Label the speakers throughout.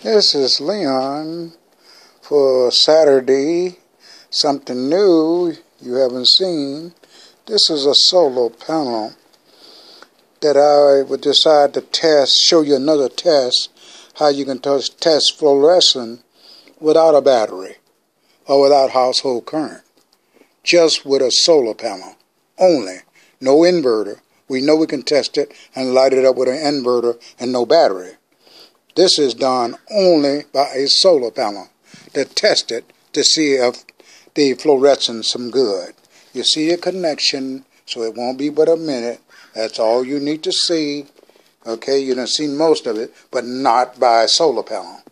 Speaker 1: This is Leon for Saturday. Something new you haven't seen. This is a solar panel that I would decide to test, show you another test, how you can test fluorescent without a battery or without household current. Just with a solar panel only, no inverter. We know we can test it and light it up with an inverter and no battery. This is done only by a solar panel to test it to see if the fluorescence some good. You see a connection, so it won't be but a minute. That's all you need to see. Okay, you done seen most of it, but not by a solar panel.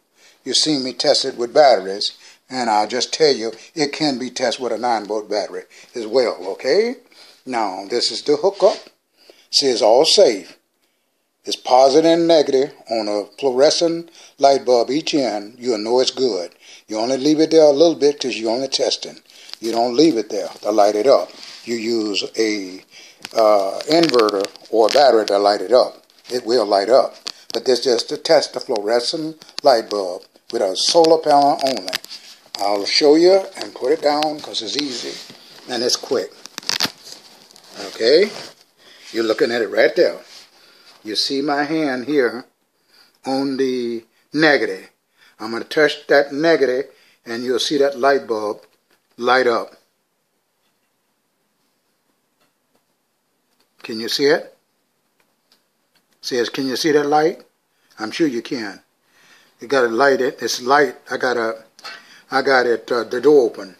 Speaker 1: You seen me test it with batteries, and I'll just tell you, it can be tested with a 9 volt battery as well, okay? Now, this is the hookup. See, it's all safe. It's positive and negative on a fluorescent light bulb each end. You'll know it's good. You only leave it there a little bit because you're only testing. You don't leave it there to light it up. You use a uh, inverter or battery to light it up. It will light up. But this just to test the fluorescent light bulb with a solar panel only. I'll show you and put it down because it's easy and it's quick. Okay? You're looking at it right there you see my hand here on the negative. I'm going to touch that negative and you'll see that light bulb light up. Can you see it? Says, can you see that light? I'm sure you can. You got to light it. It's light. I got a, I got it. Uh, the door open.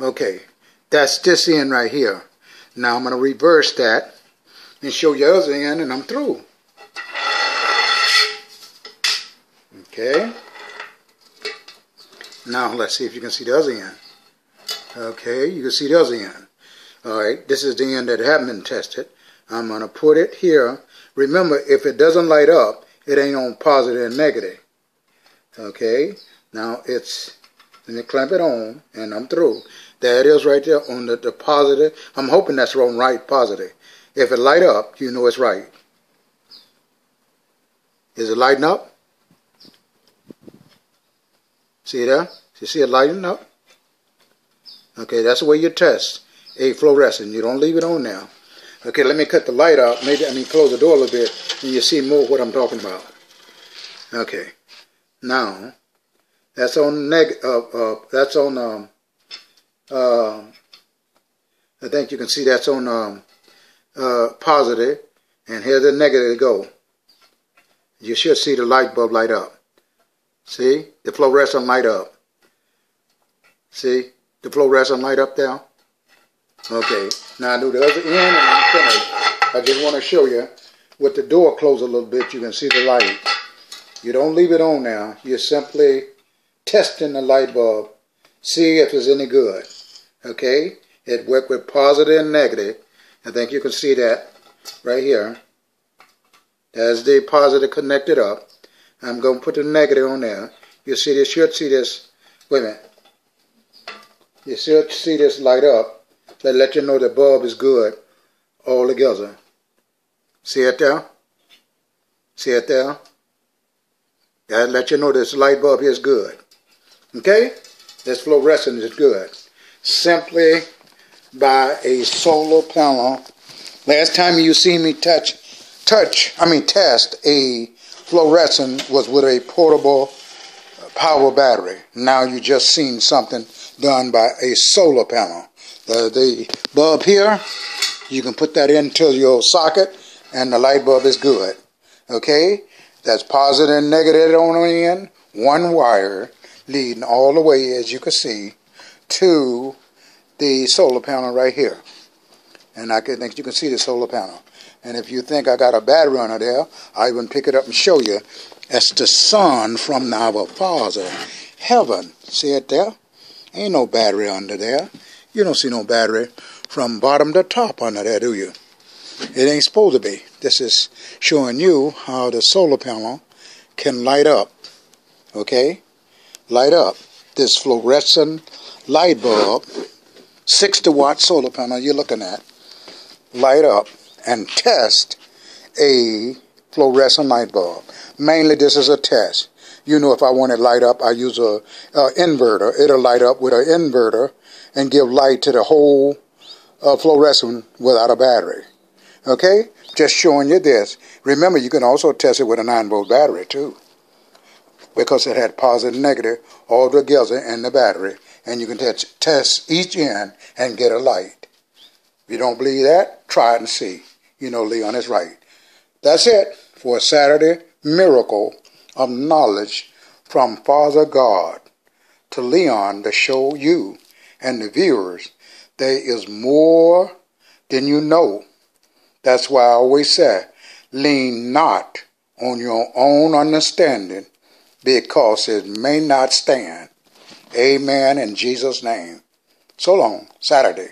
Speaker 1: Okay, that's this end right here. Now I'm going to reverse that and show you the other end, and I'm through. Okay. Now let's see if you can see the other end. Okay, you can see the other end. Alright, this is the end that haven't been tested. I'm going to put it here. Remember, if it doesn't light up, it ain't on positive and negative. Okay, now it's, let me clamp it on, and I'm through. It is right there on the, the positive. I'm hoping that's on right positive. If it light up, you know it's right. Is it lighting up? See there? You see it lighting up? Okay, that's the way you test a fluorescent. You don't leave it on now. Okay, let me cut the light out. Maybe I mean close the door a little bit, and you see more what I'm talking about. Okay, now that's on neg. Uh, uh, that's on. Um, uh, I think you can see that's on um, uh, positive, and here's the negative go. You should see the light bulb light up. See? The fluorescent light up. See? The fluorescent light up there? Okay. Now I do the other end and I'm finished. I just want to show you with the door closed a little bit, you can see the light. You don't leave it on now. You're simply testing the light bulb. See if it's any good. Okay? It worked with positive and negative. I think you can see that right here. There's the positive connected up. I'm going to put the negative on there. You see this, should see this, wait a minute. You should see this light up. That let you know the bulb is good all together. See it there? See it there? That let you know this light bulb is good. Okay? This fluorescent is good. Simply by a solar panel. Last time you see me touch, touch, I mean test a fluorescent was with a portable uh, power battery. Now you just seen something done by a solar panel. The, the bulb here, you can put that into your socket and the light bulb is good. Okay? That's positive and negative on the end. One wire leading all the way, as you can see, to the solar panel right here. And I think you can see the solar panel. And if you think I got a battery under there, I even pick it up and show you. That's the sun from our Father, heaven. See it there? Ain't no battery under there. You don't see no battery from bottom to top under there, do you? It ain't supposed to be. This is showing you how the solar panel can light up. Okay? Light up. This fluorescent light bulb, 60 watt solar panel you're looking at, light up and test a fluorescent light bulb. Mainly this is a test. You know, if I want it light up, I use a, a inverter. It'll light up with an inverter and give light to the whole uh, fluorescent without a battery. Okay? Just showing you this. Remember, you can also test it with a 9 volt battery too. Because it had positive and negative all together in the battery. And you can test each end and get a light. If you don't believe that, try it and see. You know Leon is right. That's it for a Saturday miracle of knowledge from Father God to Leon to show you and the viewers there is more than you know. That's why I always say, lean not on your own understanding because it may not stand. Amen in Jesus' name. So long, Saturday.